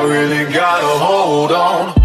I really gotta hold on.